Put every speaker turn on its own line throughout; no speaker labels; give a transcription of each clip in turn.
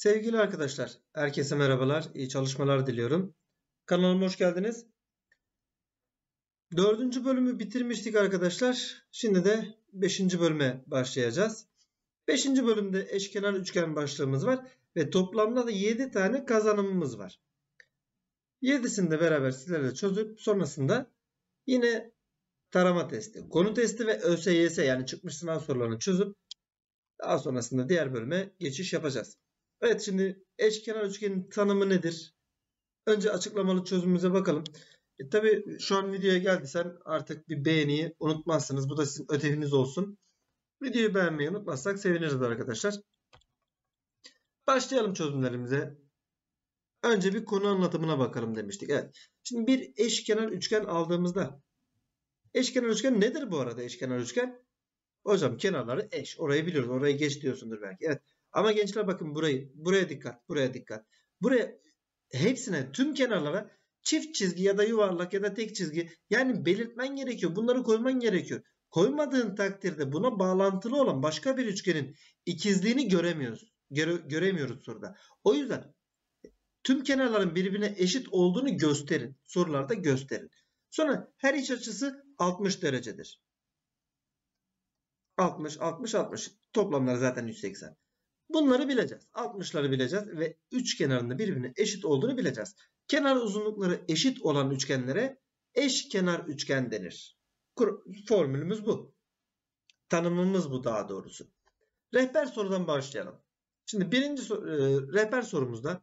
Sevgili arkadaşlar, herkese merhabalar, iyi çalışmalar diliyorum. Kanalıma hoş geldiniz. Dördüncü bölümü bitirmiştik arkadaşlar. Şimdi de beşinci bölüme başlayacağız. Beşinci bölümde eşkenar üçgen başlığımız var ve toplamda da yedi tane kazanımımız var. Yedisini de beraber sizlerle çözüp sonrasında yine tarama testi, konu testi ve ÖSYS yani çıkmış sınav sorularını çözüp daha sonrasında diğer bölüme geçiş yapacağız. Evet şimdi eşkenar üçgenin tanımı nedir? Önce açıklamalı çözümümüze bakalım. E, Tabi şu an videoya geldiysen artık bir beğeniyi unutmazsınız. Bu da sizin ödeviniz olsun. Videoyu beğenmeyi unutmazsak seviniriz arkadaşlar. Başlayalım çözümlerimize. Önce bir konu anlatımına bakalım demiştik. Evet. Şimdi bir eşkenar üçgen aldığımızda eşkenar üçgen nedir bu arada eşkenar üçgen? Hocam kenarları eş. Orayı biliyoruz. Orayı geç diyorsundur belki. Evet. Ama gençler bakın burayı. Buraya dikkat. Buraya dikkat. Buraya hepsine tüm kenarlara çift çizgi ya da yuvarlak ya da tek çizgi yani belirtmen gerekiyor. Bunları koyman gerekiyor. Koymadığın takdirde buna bağlantılı olan başka bir üçgenin ikizliğini göremiyoruz. Göre, göremiyoruz soruda. O yüzden tüm kenarların birbirine eşit olduğunu gösterin. Sorularda gösterin. Sonra her iç açısı 60 derecedir. 60, 60, 60. Toplamları zaten 180. Bunları bileceğiz. 60'ları bileceğiz ve üç kenarında birbirine eşit olduğunu bileceğiz. Kenar uzunlukları eşit olan üçgenlere eşkenar üçgen denir. Formülümüz bu. Tanımımız bu daha doğrusu. Rehber sorudan başlayalım. Şimdi birinci sor, e, rehber sorumuzda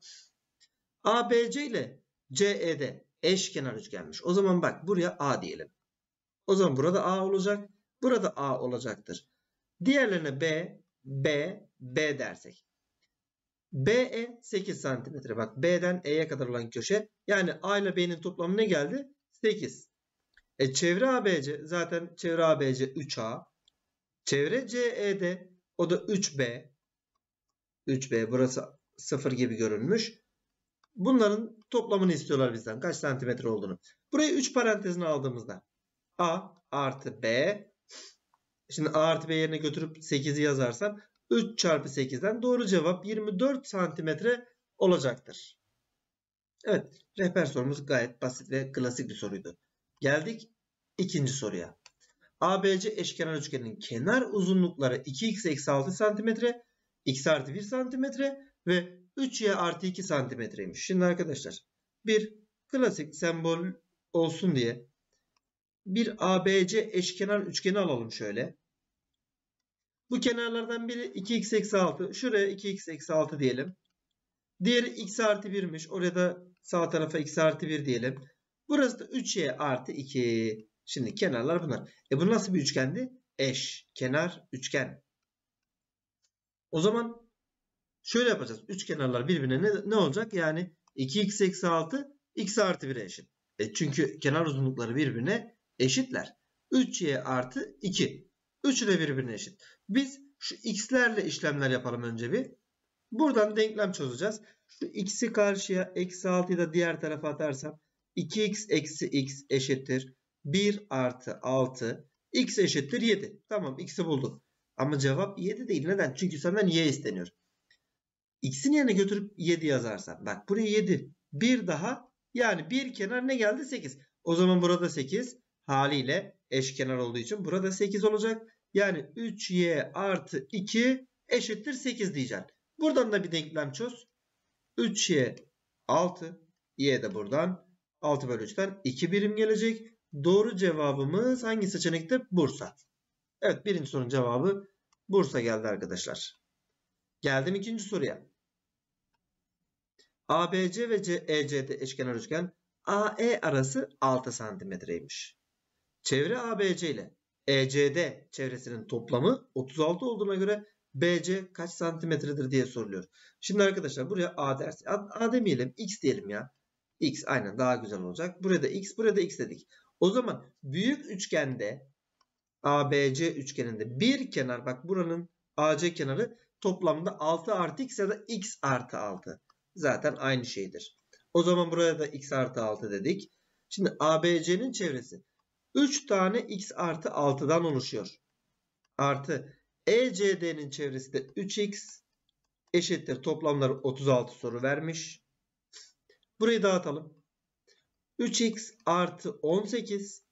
ABC ile CED eşkenar üçgenmiş. O zaman bak buraya A diyelim. O zaman burada A olacak. Burada A olacaktır. Diğerlerine B, B, B dersek. BE 8 cm. Bak B'den E'ye kadar olan köşe. Yani A ile B'nin toplamı ne geldi? 8. E çevre ABC zaten çevre ABC 3A. Çevre CED o da 3B. 3B burası 0 gibi görünmüş. Bunların toplamını istiyorlar bizden. Kaç santimetre olduğunu. Burayı 3 parantezine aldığımızda A artı B. Şimdi A artı B yerine götürüp 8'i yazarsam 3 çarpı 8'den doğru cevap 24 santimetre olacaktır. Evet rehber sorumuz gayet basit ve klasik bir soruydu. Geldik ikinci soruya. ABC eşkenar üçgenin kenar uzunlukları 2x eksi 6 santimetre, x artı 1 santimetre ve 3y artı 2 santimetreymiş. Şimdi arkadaşlar bir klasik sembol olsun diye bir ABC eşkenar üçgeni alalım şöyle. Bu kenarlardan biri 2x eksi 6. Şuraya 2x eksi 6 diyelim. Diğeri x artı 1'miş. Oraya da sağ tarafa x artı 1 diyelim. Burası da 3y artı 2. Şimdi kenarlar bunlar. E bu nasıl bir üçgendi? Eş, kenar, üçgen. O zaman şöyle yapacağız. Üç kenarlar birbirine ne, ne olacak? Yani 2x eksi 6 x artı 1'e eşit. E çünkü kenar uzunlukları birbirine eşitler. 3y artı 2. Üçü de birbirine eşit. Biz şu x'lerle işlemler yapalım önce bir. Buradan denklem çözeceğiz. Şu x'i karşıya eksi 6'yı da diğer tarafa atarsam 2x eksi x eşittir. 1 artı 6 x eşittir 7. Tamam x'i bulduk. Ama cevap 7 değil. Neden? Çünkü senden y isteniyor. x'in yerine götürüp 7 yazarsam. Bak buraya 7. Bir daha yani bir kenar ne geldi? 8. O zaman burada 8 haliyle eşkenar olduğu için burada 8 olacak. Yani 3y artı 2 eşittir 8 diyeceğim. Buradan da bir denklem çöz. 3y 6. Y de buradan 6 bölü 3'ten 2 birim gelecek. Doğru cevabımız hangi seçenekte? Bursa. Evet birinci sorunun cevabı Bursa geldi arkadaşlar. Geldim ikinci soruya. ABC ve ECD eşkenar üçgen AE arası 6 santimetreymiş. Çevre ABC ile ECD çevresinin toplamı 36 olduğuna göre BC kaç santimetredir diye soruluyor. Şimdi arkadaşlar buraya A dersi. A, A demeyelim X diyelim ya. X aynen daha güzel olacak. Buraya da X buraya da X dedik. O zaman büyük üçgende ABC üçgeninde bir kenar bak buranın AC kenarı toplamda 6 artı X ya da X artı 6. Zaten aynı şeydir. O zaman buraya da X artı 6 dedik. Şimdi ABC'nin çevresi 3 tane x artı 6'dan oluşuyor. Artı ECD'nin çevresi de 3x eşittir. Toplamları 36 soru vermiş. Burayı dağıtalım. 3x artı 18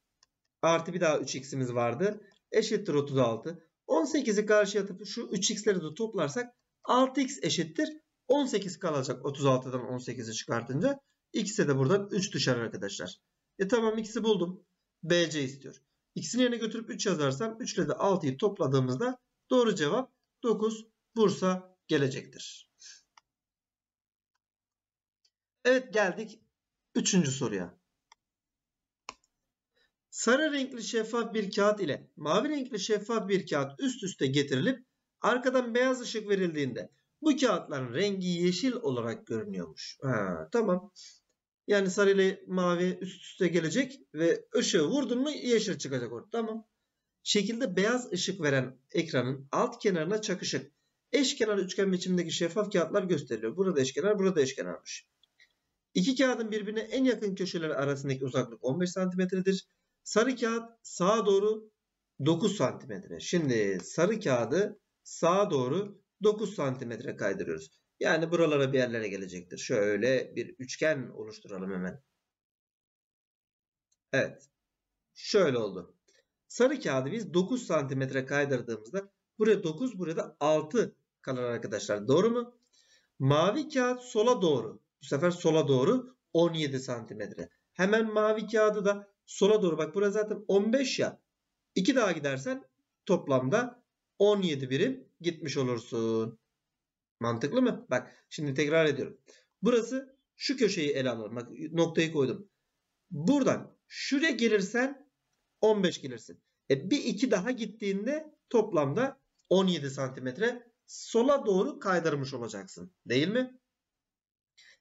artı bir daha 3x'imiz vardı. Eşittir 36. 18'i karşıya atıp şu 3x'leri de toplarsak 6x eşittir. 18 kalacak 36'dan 18'i çıkartınca. X'e de buradan 3 düşer arkadaşlar. E tamam x'i buldum. BC istiyor. X'ini yerine götürüp 3 yazarsam 3 ile de 6'yı topladığımızda doğru cevap 9 Bursa gelecektir. Evet geldik 3. soruya. Sarı renkli şeffaf bir kağıt ile mavi renkli şeffaf bir kağıt üst üste getirilip arkadan beyaz ışık verildiğinde bu kağıtların rengi yeşil olarak görünüyormuş. Ha, tamam. Yani sarı ile mavi üst üste gelecek ve ışığı vurdun mu yeşil çıkacak orada. Tamam. Şekilde beyaz ışık veren ekranın alt kenarına çakışık eşkenar üçgen biçimindeki şeffaf kağıtlar gösteriliyor. Burada eşkenar, burada eşkenarmış. İki kağıdın birbirine en yakın köşeleri arasındaki uzaklık 15 santimetredir. Sarı kağıt sağa doğru 9 santimetre. Şimdi sarı kağıdı sağa doğru 9 santimetre kaydırıyoruz. Yani buralara bir yerlere gelecektir. Şöyle bir üçgen oluşturalım hemen. Evet. Şöyle oldu. Sarı kağıdı biz 9 santimetre kaydırdığımızda buraya 9 buraya da 6 kalır arkadaşlar. Doğru mu? Mavi kağıt sola doğru. Bu sefer sola doğru 17 santimetre. Hemen mavi kağıdı da sola doğru. Bak burası zaten 15 ya. 2 daha gidersen toplamda 17 birim gitmiş olursun. Mantıklı mı? Bak şimdi tekrar ediyorum. Burası şu köşeyi ele alalım. Bak noktayı koydum. Buradan şuraya gelirsen 15 gelirsin. E bir iki daha gittiğinde toplamda 17 santimetre sola doğru kaydırmış olacaksın. Değil mi?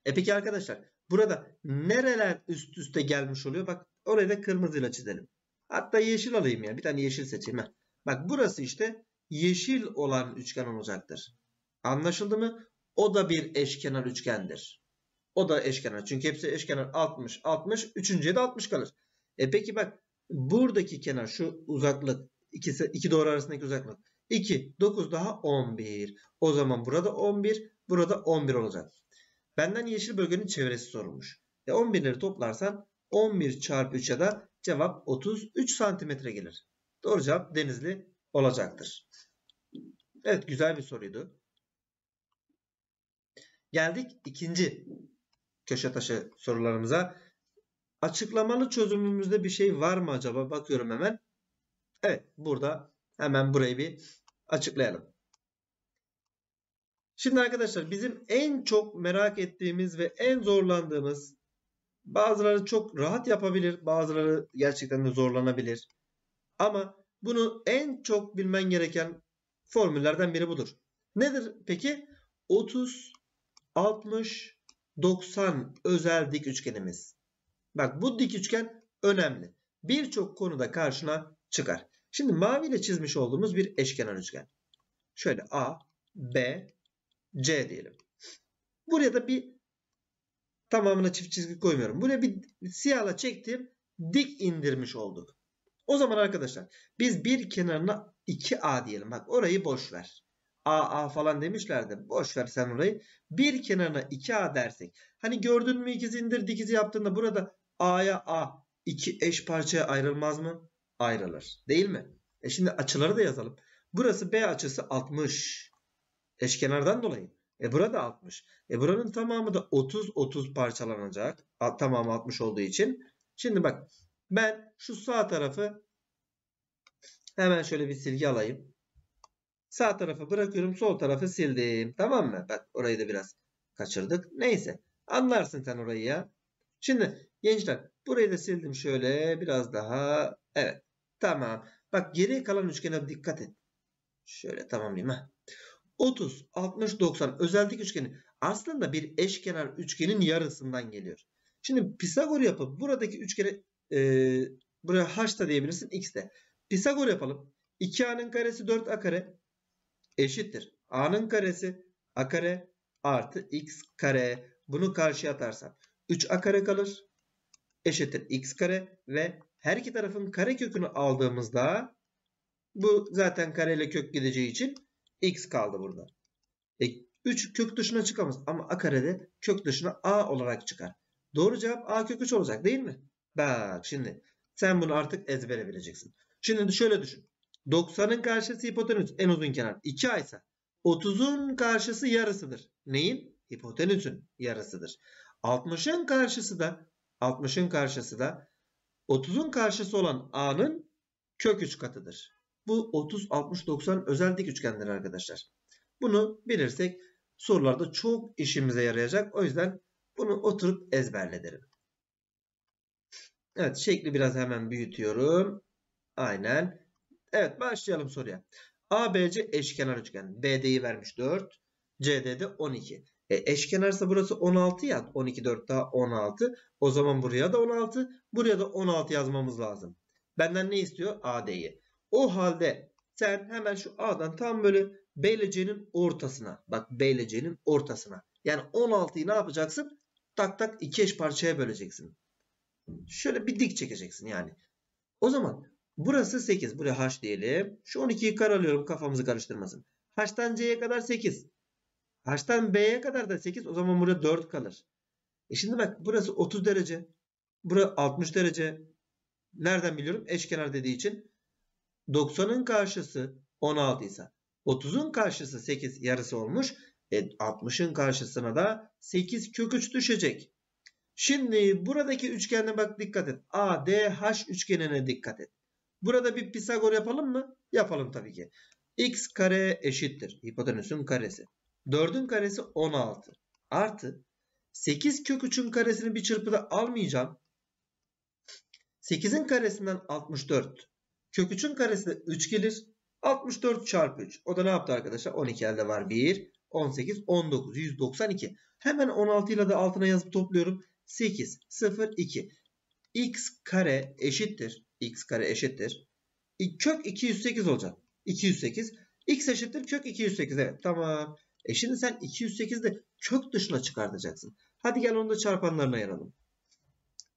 E peki arkadaşlar burada nereler üst üste gelmiş oluyor? Bak orayı da kırmızıyla çizelim. Hatta yeşil alayım ya. Bir tane yeşil seçeyim. Heh. Bak burası işte yeşil olan üçgen olacaktır. Anlaşıldı mı? O da bir eşkenar üçgendir. O da eşkenar. Çünkü hepsi eşkenar 60, 60. Üçüncüye de 60 kalır. E peki bak buradaki kenar şu uzaklık ikisi, iki doğru arasındaki uzaklık 2, 9 daha 11. O zaman burada 11, burada 11 olacak. Benden yeşil bölgenin çevresi sorulmuş. E 11'leri toplarsan 11 çarpı 3'e de cevap 33 santimetre gelir. Doğru cevap Denizli olacaktır. Evet güzel bir soruydu. Geldik ikinci köşe taşı sorularımıza. Açıklamalı çözümümüzde bir şey var mı acaba? Bakıyorum hemen. Evet burada hemen burayı bir açıklayalım. Şimdi arkadaşlar bizim en çok merak ettiğimiz ve en zorlandığımız bazıları çok rahat yapabilir, bazıları gerçekten de zorlanabilir. Ama bunu en çok bilmen gereken formüllerden biri budur. Nedir peki? 30, 60, 90 özel dik üçgenimiz. Bak bu dik üçgen önemli. Birçok konuda karşına çıkar. Şimdi mavi ile çizmiş olduğumuz bir eşkenar üçgen. Şöyle A, B, C diyelim. Buraya da bir tamamına çift çizgi koymuyorum. Buraya bir siyahla çektim. Dik indirmiş olduk. O zaman arkadaşlar biz bir kenarına 2A diyelim. Bak orayı boş ver. A A falan demişlerdi. Boş ver sen orayı. Bir kenarına 2A dersek. Hani gördün mü ikizi indir dikizi yaptığında burada A'ya A iki eş parçaya ayrılmaz mı? Ayrılır. Değil mi? E şimdi açıları da yazalım. Burası B açısı 60. Eşkenardan dolayı. E burada 60. E buranın tamamı da 30 30 parçalanacak. Tamamı 60 olduğu için. Şimdi bak ben şu sağ tarafı hemen şöyle bir silgi alayım. Sağ tarafı bırakıyorum. Sol tarafı sildim. Tamam mı? Bak orayı da biraz kaçırdık. Neyse. Anlarsın sen orayı ya. Şimdi gençler burayı da sildim şöyle biraz daha. Evet. Tamam. Bak geriye kalan üçgene dikkat et. Şöyle tamamlayayım ha. 30, 60, 90 özellik üçgeni aslında bir eşkenar üçgenin yarısından geliyor. Şimdi Pisagor yapıp buradaki üçgeni e, buraya h da diyebilirsin x de. Pisagor yapalım. 2a'nın karesi 4a kare eşittir. a'nın karesi a kare artı x kare. Bunu karşıya atarsam 3a kare kalır. Eşittir x kare ve her iki tarafın kare kökünü aldığımızda bu zaten kareyle kök gideceği için x kaldı burada. E, 3 kök dışına çıkamaz. Ama a karede kök dışına a olarak çıkar. Doğru cevap a kök 3 olacak değil mi? Bak şimdi sen bunu artık ezbere bileceksin. Şimdi şöyle düşün. 90'ın karşısı hipotenüs en uzun kenar 2a ise 30'un karşısı yarısıdır. Neyin? Hipotenüsün yarısıdır. 60'ın karşısı da 60'ın karşısı da 30'un karşısı olan a'nın kök 3 katıdır. Bu 30, 60, 90 özel dik üçgenler arkadaşlar. Bunu bilirsek sorularda çok işimize yarayacak. O yüzden bunu oturup ezberledim. Evet şekli biraz hemen büyütüyorum. Aynen. Evet başlayalım soruya. ABC eşkenar üçgen. BD'yi vermiş 4. CD'de 12. E, eşkenarsa burası 16 ya. 12 4 daha 16. O zaman buraya da 16. Buraya da 16 yazmamız lazım. Benden ne istiyor? AD'yi. O halde sen hemen şu A'dan tam böyle B ile C'nin ortasına. Bak B ile C'nin ortasına. Yani 16'yı ne yapacaksın? Tak tak iki eş parçaya böleceksin. Şöyle bir dik çekeceksin yani. O zaman burası 8. Buraya H diyelim. Şu 12'yi karalıyorum kafamızı karıştırmasın. H'tan C'ye kadar 8. H'tan B'ye kadar da 8. O zaman burada 4 kalır. E şimdi bak burası 30 derece. Burası 60 derece. Nereden biliyorum? Eşkenar dediği için. 90'ın karşısı 16 ise 30'un karşısı 8 yarısı olmuş. E, 60'ın karşısına da 8 kök 3 düşecek. Şimdi buradaki üçgene bak dikkat et. ADH üçgenine dikkat et. Burada bir Pisagor yapalım mı? Yapalım tabii ki. X kare eşittir. Hipotenüsün karesi. 4'ün karesi 16. Artı 8 kök 3'ün karesini bir çırpıda almayacağım. 8'in karesinden 64. Kök 3'ün karesi de 3 gelir. 64 çarpı 3. O da ne yaptı arkadaşlar? 12 elde var. 1, 18, 19, 192. Hemen 16 ile de altına yazıp topluyorum. 8, 0, 2. x kare eşittir. X kare eşittir. Kök 208 olacak. 208. x eşittir kök 208. Evet tamam. E şimdi sen 208 de kök dışına çıkartacaksın. Hadi gel onu da çarpanlarına ayıralım.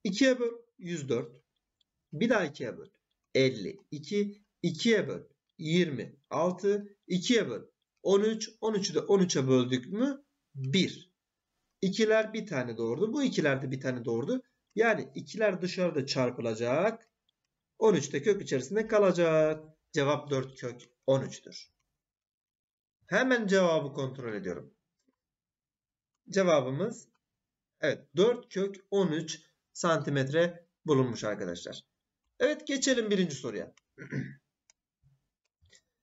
2'ye böl 104. Bir daha 2'ye böl. 52. 2'ye böl. 26. 2'ye böl. 13. 13'ü de 13'e böldük mü? 1. İkiler bir tane doğurdu. Bu ikiler de bir tane doğurdu. Yani ikiler dışarıda çarpılacak. 13 de kök içerisinde kalacak. Cevap 4 kök 13'tür. Hemen cevabı kontrol ediyorum. Cevabımız evet 4 kök 13 santimetre bulunmuş arkadaşlar. Evet geçelim birinci soruya.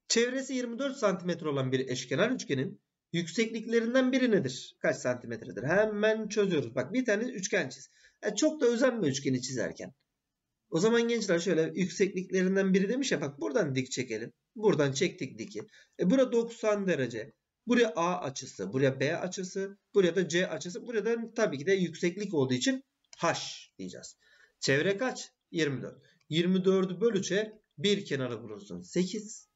Çevresi 24 santimetre olan bir eşkenar üçgenin yüksekliklerinden biri nedir? Kaç santimetredir? Hemen çözüyoruz. Bak bir tane üçgen çiz. Yani çok da özenme üçgeni çizerken. O zaman gençler şöyle yüksekliklerinden biri demiş ya bak buradan dik çekelim. Buradan çektik diki. E burada 90 derece. Buraya A açısı, buraya B açısı, buraya da C açısı. Burada tabii ki de yükseklik olduğu için H diyeceğiz. Çevre kaç? 24. 24'ü böl 3'e bir kenarı bulursun. 8,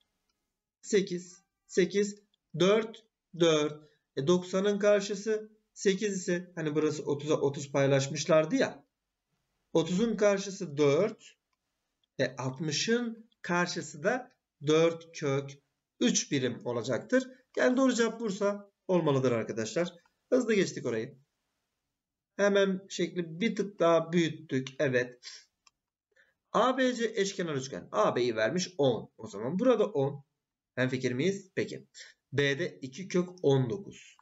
8, 8, 4, 4. E 90'ın karşısı 8 ise hani burası 30'a 30 paylaşmışlardı ya. 30'un karşısı 4. E 60'ın karşısı da 4 kök 3 birim olacaktır. Yani doğru cevap Bursa olmalıdır arkadaşlar. Hızlı geçtik orayı. Hemen şekli bir tık daha büyüttük. Evet. ABC eşkenar üçgen. AB'yi vermiş 10. O zaman burada 10. Hem fikir miyiz? Peki. B'de 2 kök 19.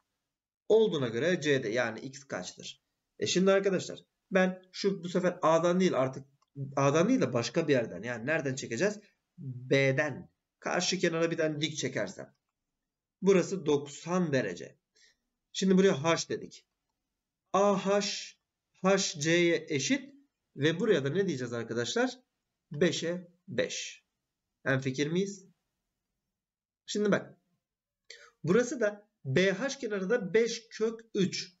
Olduğuna göre C'de yani X kaçtır? E şimdi arkadaşlar ben şu bu sefer A'dan değil artık A'dan değil de başka bir yerden yani nereden çekeceğiz? B'den karşı kenara bir tane dik çekersem. Burası 90 derece. Şimdi buraya H dedik. AH HC'ye eşit ve buraya da ne diyeceğiz arkadaşlar? 5'e 5. Hem fikir miyiz? Şimdi bak. Burası da BH kenarı da 5 kök 3.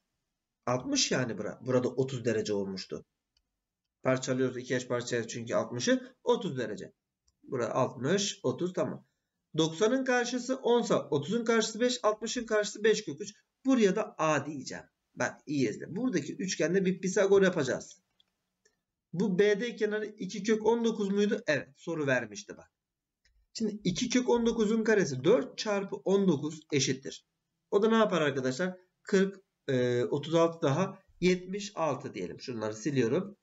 60 yani bura. Burada 30 derece olmuştu. Parçalıyoruz iki eş parçaya çünkü 60'ı 30 derece. Burada 60, 30 tamam. 90'ın karşısı 10 sa 30'un karşısı 5, 60'ın karşısı 5 kök 3. Buraya da A diyeceğim. Bak iyi izle. Buradaki üçgende bir Pisagor yapacağız. Bu BD kenarı 2 kök 19 muydu? Evet soru vermişti bak. Şimdi 2 kök 19'un karesi 4 çarpı 19 eşittir. O da ne yapar arkadaşlar? 40, e, 36 daha 76 diyelim. Şunları siliyorum.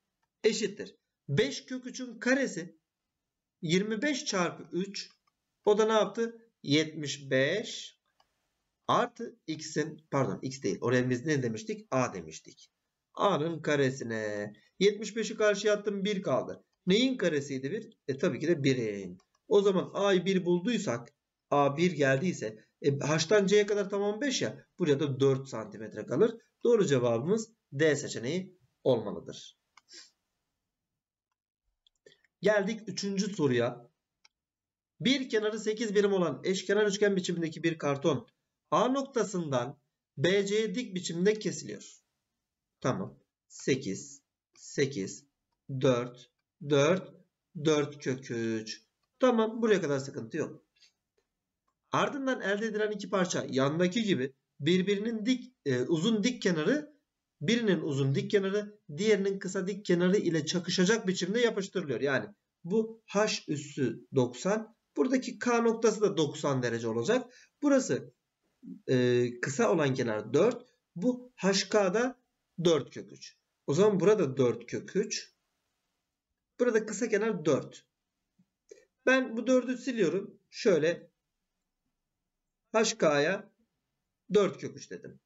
Eşittir. 5 kök 3'ün karesi 25 çarpı 3 o da ne yaptı? 75 artı x'in pardon x değil. Oraya biz ne demiştik? a demiştik. a'nın karesine 75'i karşıya attım 1 kaldı. Neyin karesiydi 1? E tabii ki de 1'in. O zaman a'yı 1 bulduysak a 1 geldiyse e, h'tan c'ye kadar tamam 5 ya. Buraya da 4 santimetre kalır. Doğru cevabımız D seçeneği olmalıdır. Geldik 3. soruya. Bir kenarı 8 birim olan eşkenar üçgen biçimindeki bir karton A noktasından BC'ye dik biçimde kesiliyor. Tamam. 8, 8, 4, 4, 4 kök 3. Tamam buraya kadar sıkıntı yok. Ardından elde edilen iki parça yandaki gibi birbirinin dik e, uzun dik kenarı birinin uzun dik kenarı diğerinin kısa dik kenarı ile çakışacak biçimde yapıştırılıyor. Yani bu h üssü 90 buradaki k noktası da 90 derece olacak. Burası e, kısa olan kenar 4 bu hk'da 4 kök 3. O zaman burada 4 kök 3 burada kısa kenar 4. Ben bu 4'ü siliyorum. Şöyle HK'ya 4 kök 3 dedim.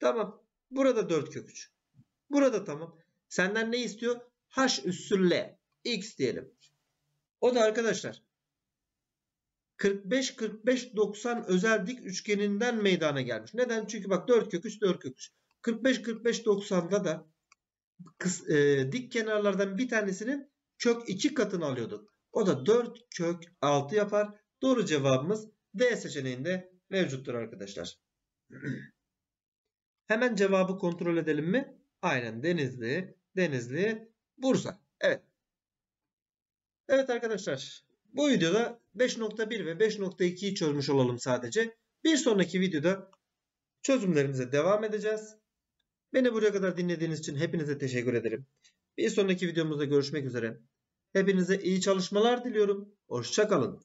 Tamam. Burada 4 kök 3. Burada tamam. Senden ne istiyor? H üssü L. X diyelim. O da arkadaşlar 45 45 90 özel dik üçgeninden meydana gelmiş. Neden? Çünkü bak 4 kök 3 4 kök 3. 45 45 90'da da e, dik kenarlardan bir tanesinin kök 2 katını alıyorduk. O da 4 kök 6 yapar. Doğru cevabımız D seçeneğinde mevcuttur arkadaşlar. Hemen cevabı kontrol edelim mi? Aynen Denizli, Denizli, Bursa. Evet. Evet arkadaşlar. Bu videoda 5.1 ve 5.2'yi çözmüş olalım sadece. Bir sonraki videoda çözümlerimize devam edeceğiz. Beni buraya kadar dinlediğiniz için hepinize teşekkür ederim. Bir sonraki videomuzda görüşmek üzere. Hepinize iyi çalışmalar diliyorum. Hoşçakalın.